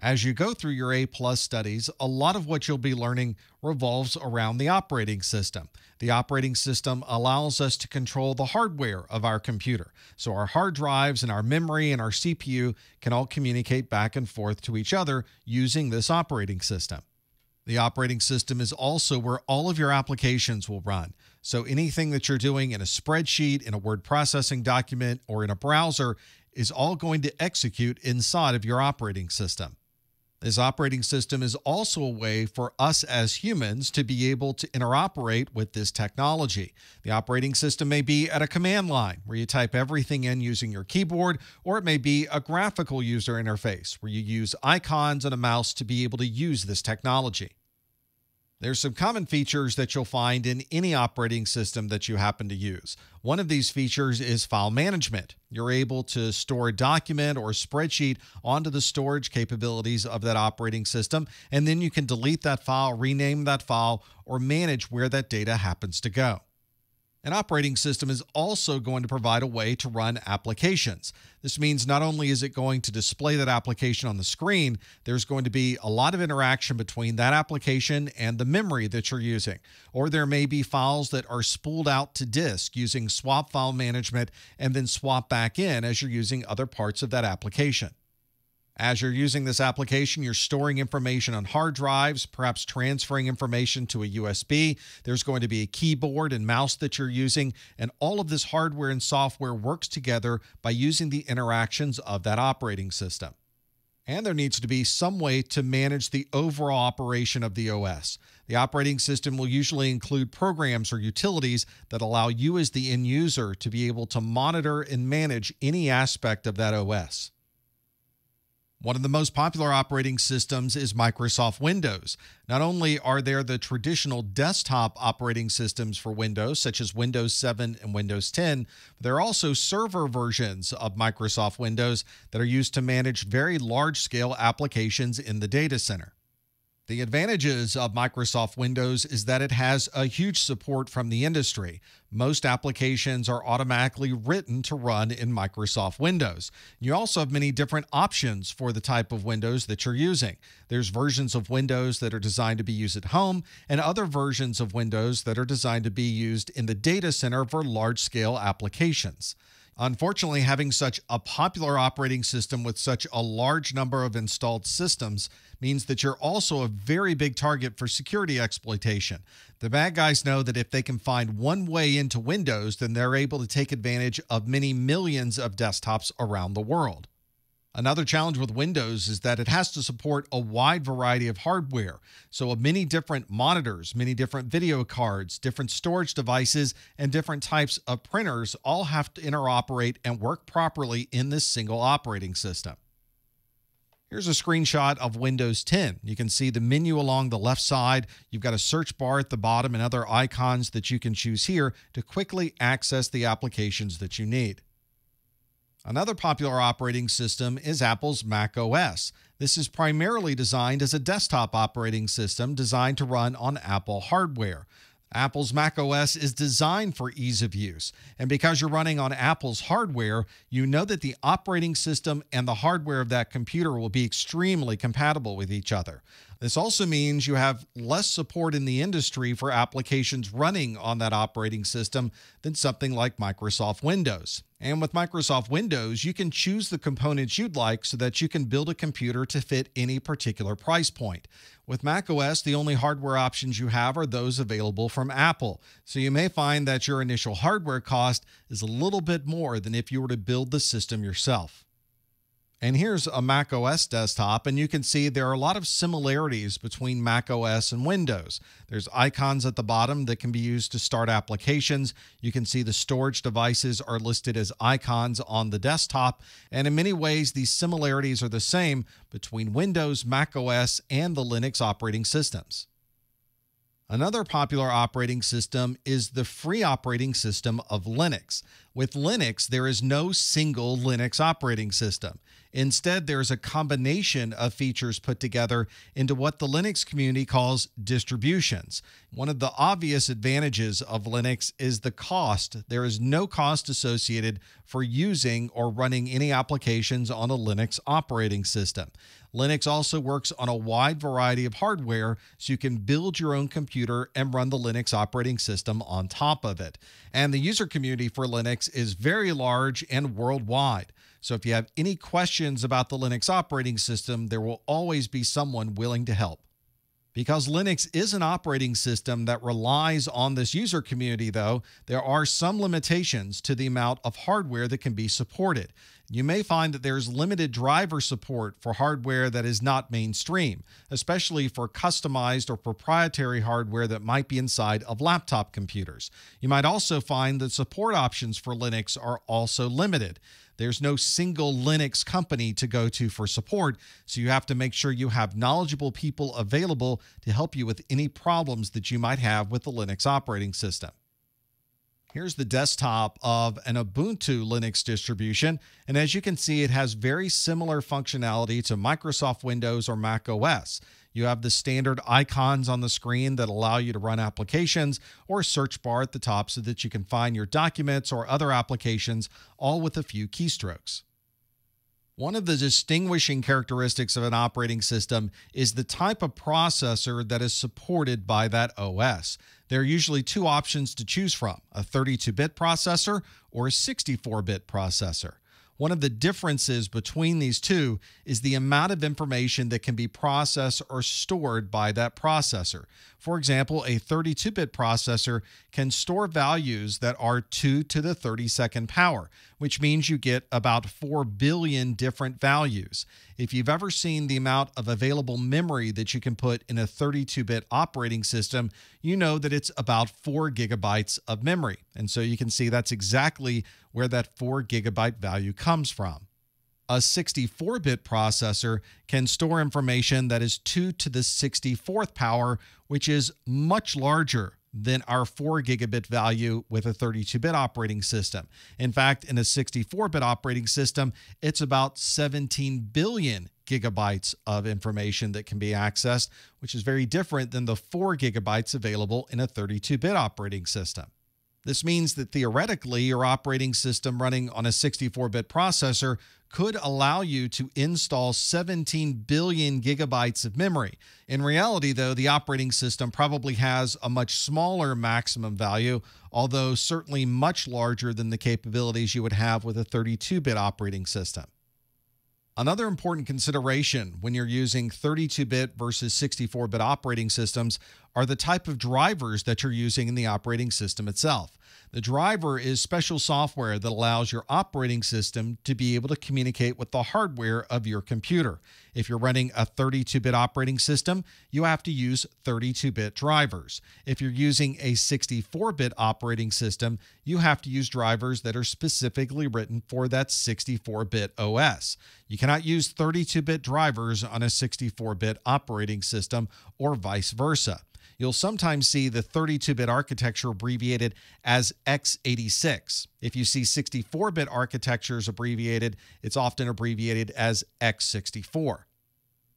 As you go through your A plus studies, a lot of what you'll be learning revolves around the operating system. The operating system allows us to control the hardware of our computer. So our hard drives and our memory and our CPU can all communicate back and forth to each other using this operating system. The operating system is also where all of your applications will run. So anything that you're doing in a spreadsheet, in a word processing document, or in a browser is all going to execute inside of your operating system. This operating system is also a way for us as humans to be able to interoperate with this technology. The operating system may be at a command line where you type everything in using your keyboard, or it may be a graphical user interface where you use icons and a mouse to be able to use this technology. There's some common features that you'll find in any operating system that you happen to use. One of these features is file management. You're able to store a document or a spreadsheet onto the storage capabilities of that operating system, and then you can delete that file, rename that file, or manage where that data happens to go. An operating system is also going to provide a way to run applications. This means not only is it going to display that application on the screen, there's going to be a lot of interaction between that application and the memory that you're using. Or there may be files that are spooled out to disk using swap file management and then swap back in as you're using other parts of that application. As you're using this application, you're storing information on hard drives, perhaps transferring information to a USB. There's going to be a keyboard and mouse that you're using, and all of this hardware and software works together by using the interactions of that operating system. And there needs to be some way to manage the overall operation of the OS. The operating system will usually include programs or utilities that allow you, as the end user, to be able to monitor and manage any aspect of that OS. One of the most popular operating systems is Microsoft Windows. Not only are there the traditional desktop operating systems for Windows, such as Windows 7 and Windows 10, but there are also server versions of Microsoft Windows that are used to manage very large scale applications in the data center. The advantages of Microsoft Windows is that it has a huge support from the industry. Most applications are automatically written to run in Microsoft Windows. You also have many different options for the type of Windows that you're using. There's versions of Windows that are designed to be used at home, and other versions of Windows that are designed to be used in the data center for large scale applications. Unfortunately, having such a popular operating system with such a large number of installed systems means that you're also a very big target for security exploitation. The bad guys know that if they can find one way into Windows, then they're able to take advantage of many millions of desktops around the world. Another challenge with Windows is that it has to support a wide variety of hardware. So, uh, many different monitors, many different video cards, different storage devices, and different types of printers all have to interoperate and work properly in this single operating system. Here's a screenshot of Windows 10. You can see the menu along the left side. You've got a search bar at the bottom and other icons that you can choose here to quickly access the applications that you need. Another popular operating system is Apple's Mac OS. This is primarily designed as a desktop operating system designed to run on Apple hardware. Apple's Mac OS is designed for ease of use. And because you're running on Apple's hardware, you know that the operating system and the hardware of that computer will be extremely compatible with each other. This also means you have less support in the industry for applications running on that operating system than something like Microsoft Windows. And with Microsoft Windows, you can choose the components you'd like so that you can build a computer to fit any particular price point. With macOS, the only hardware options you have are those available from Apple. So you may find that your initial hardware cost is a little bit more than if you were to build the system yourself. And here's a Mac OS desktop, and you can see there are a lot of similarities between Mac OS and Windows. There's icons at the bottom that can be used to start applications. You can see the storage devices are listed as icons on the desktop. And in many ways, these similarities are the same between Windows, Mac OS, and the Linux operating systems. Another popular operating system is the free operating system of Linux. With Linux, there is no single Linux operating system. Instead, there's a combination of features put together into what the Linux community calls distributions. One of the obvious advantages of Linux is the cost. There is no cost associated for using or running any applications on a Linux operating system. Linux also works on a wide variety of hardware, so you can build your own computer and run the Linux operating system on top of it. And the user community for Linux is very large and worldwide. So if you have any questions about the Linux operating system, there will always be someone willing to help. Because Linux is an operating system that relies on this user community, though, there are some limitations to the amount of hardware that can be supported. You may find that there's limited driver support for hardware that is not mainstream, especially for customized or proprietary hardware that might be inside of laptop computers. You might also find that support options for Linux are also limited. There's no single Linux company to go to for support, so you have to make sure you have knowledgeable people available to help you with any problems that you might have with the Linux operating system. Here's the desktop of an Ubuntu Linux distribution, and as you can see, it has very similar functionality to Microsoft Windows or Mac OS. You have the standard icons on the screen that allow you to run applications or a search bar at the top so that you can find your documents or other applications all with a few keystrokes. One of the distinguishing characteristics of an operating system is the type of processor that is supported by that OS. There are usually two options to choose from a 32 bit processor or a 64 bit processor. One of the differences between these two is the amount of information that can be processed or stored by that processor. For example, a 32 bit processor can store values that are 2 to the 32nd power, which means you get about 4 billion different values. If you've ever seen the amount of available memory that you can put in a 32 bit operating system, you know that it's about 4 gigabytes of memory. And so you can see that's exactly where that 4 gigabyte value comes from. A 64 bit processor can store information that is 2 to the 64th power, which is much larger than our 4 gigabit value with a 32 bit operating system. In fact, in a 64 bit operating system, it's about 17 billion gigabytes of information that can be accessed, which is very different than the 4 gigabytes available in a 32 bit operating system. This means that theoretically, your operating system running on a 64 bit processor could allow you to install 17 billion gigabytes of memory. In reality, though, the operating system probably has a much smaller maximum value, although certainly much larger than the capabilities you would have with a 32 bit operating system. Another important consideration when you're using 32 bit versus 64 bit operating systems are the type of drivers that you're using in the operating system itself. The driver is special software that allows your operating system to be able to communicate with the hardware of your computer. If you're running a 32 bit operating system, you have to use 32 bit drivers. If you're using a 64 bit operating system, you have to use drivers that are specifically written for that 64 bit OS. You cannot use 32 bit drivers on a 64 bit operating system or vice versa you'll sometimes see the 32 bit architecture abbreviated as x86. If you see 64 bit architectures abbreviated, it's often abbreviated as x64.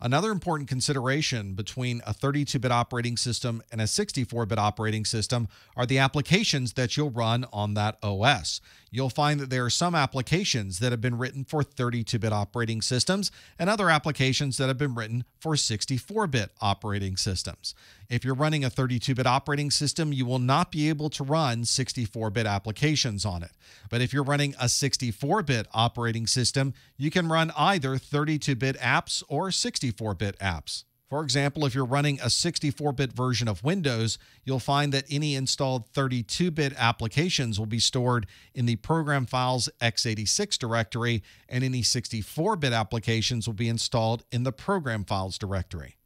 Another important consideration between a 32 bit operating system and a 64 bit operating system are the applications that you'll run on that OS. You'll find that there are some applications that have been written for 32 bit operating systems and other applications that have been written for 64 bit operating systems. If you're running a 32 bit operating system, you will not be able to run 64 bit applications on it. But if you're running a 64 bit operating system, you can run either 32 bit apps or 64 bit apps. For example, if you're running a 64 bit version of Windows, you'll find that any installed 32 bit applications will be stored in the Program Files x86 directory, and any 64 bit applications will be installed in the Program Files directory.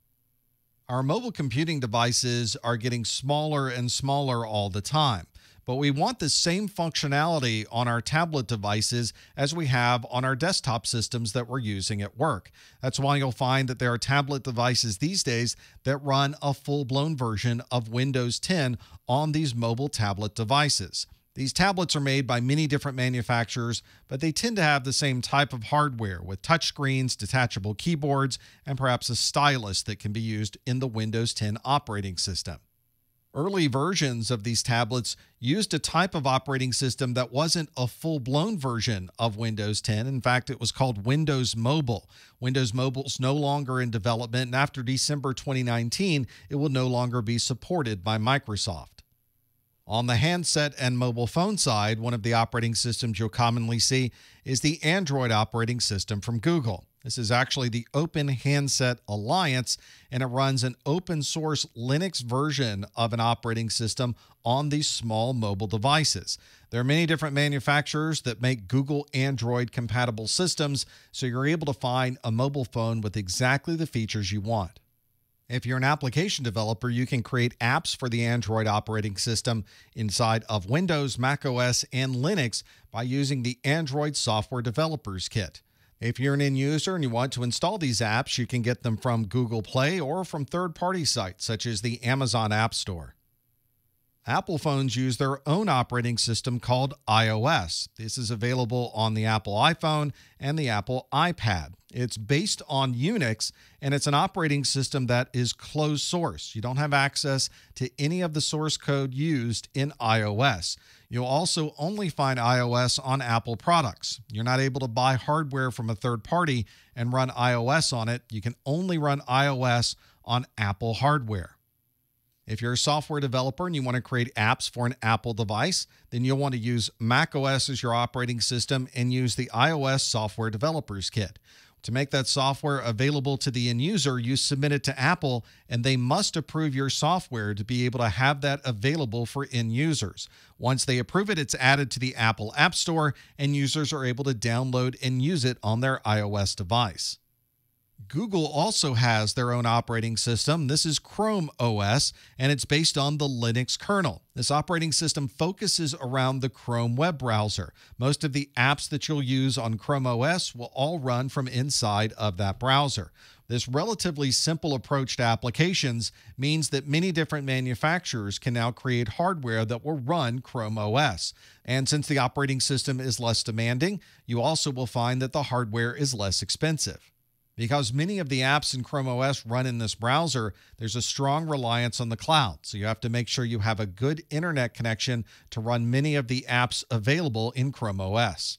Our mobile computing devices are getting smaller and smaller all the time, but we want the same functionality on our tablet devices as we have on our desktop systems that we're using at work. That's why you'll find that there are tablet devices these days that run a full blown version of Windows 10 on these mobile tablet devices. These tablets are made by many different manufacturers, but they tend to have the same type of hardware with touchscreens, detachable keyboards, and perhaps a stylus that can be used in the Windows 10 operating system. Early versions of these tablets used a type of operating system that wasn't a full blown version of Windows 10. In fact, it was called Windows Mobile. Windows Mobile is no longer in development, and after December 2019, it will no longer be supported by Microsoft. On the handset and mobile phone side, one of the operating systems you'll commonly see is the Android operating system from Google. This is actually the Open Handset Alliance, and it runs an open source Linux version of an operating system on these small mobile devices. There are many different manufacturers that make Google Android compatible systems, so you're able to find a mobile phone with exactly the features you want. If you're an application developer, you can create apps for the Android operating system inside of Windows, Mac OS, and Linux by using the Android Software Developers Kit. If you're an end user and you want to install these apps, you can get them from Google Play or from third party sites such as the Amazon App Store. Apple phones use their own operating system called iOS. This is available on the Apple iPhone and the Apple iPad. It's based on Unix and it's an operating system that is closed source. You don't have access to any of the source code used in iOS. You'll also only find iOS on Apple products. You're not able to buy hardware from a third party and run iOS on it. You can only run iOS on Apple hardware. If you're a software developer and you want to create apps for an Apple device, then you'll want to use macOS as your operating system and use the iOS Software Developers Kit. To make that software available to the end user, you submit it to Apple, and they must approve your software to be able to have that available for end users. Once they approve it, it's added to the Apple App Store, and users are able to download and use it on their iOS device. Google also has their own operating system. This is Chrome OS, and it's based on the Linux kernel. This operating system focuses around the Chrome web browser. Most of the apps that you'll use on Chrome OS will all run from inside of that browser. This relatively simple approach to applications means that many different manufacturers can now create hardware that will run Chrome OS. And since the operating system is less demanding, you also will find that the hardware is less expensive. Because many of the apps in Chrome OS run in this browser, there's a strong reliance on the cloud. So you have to make sure you have a good internet connection to run many of the apps available in Chrome OS.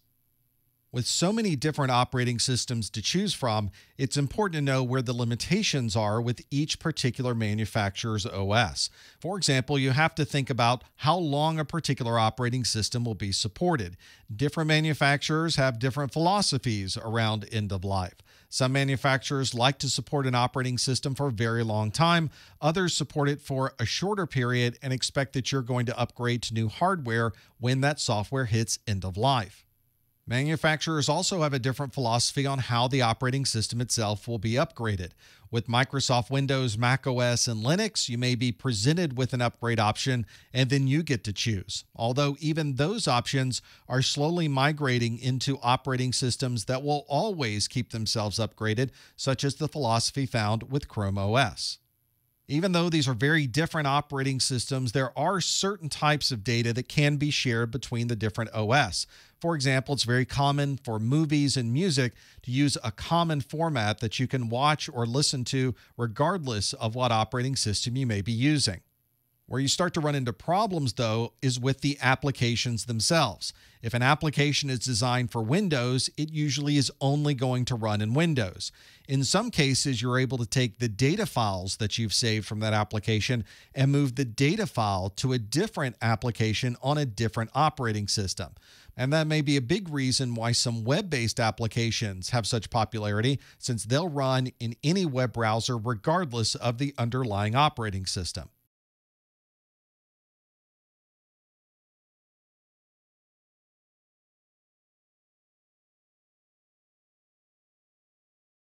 With so many different operating systems to choose from, it's important to know where the limitations are with each particular manufacturer's OS. For example, you have to think about how long a particular operating system will be supported. Different manufacturers have different philosophies around end of life. Some manufacturers like to support an operating system for a very long time. Others support it for a shorter period and expect that you're going to upgrade to new hardware when that software hits end of life. Manufacturers also have a different philosophy on how the operating system itself will be upgraded. With Microsoft Windows, Mac OS, and Linux, you may be presented with an upgrade option and then you get to choose. Although even those options are slowly migrating into operating systems that will always keep themselves upgraded, such as the philosophy found with Chrome OS. Even though these are very different operating systems, there are certain types of data that can be shared between the different OS. For example, it's very common for movies and music to use a common format that you can watch or listen to regardless of what operating system you may be using. Where you start to run into problems, though, is with the applications themselves. If an application is designed for Windows, it usually is only going to run in Windows. In some cases, you're able to take the data files that you've saved from that application and move the data file to a different application on a different operating system. And that may be a big reason why some web based applications have such popularity, since they'll run in any web browser regardless of the underlying operating system.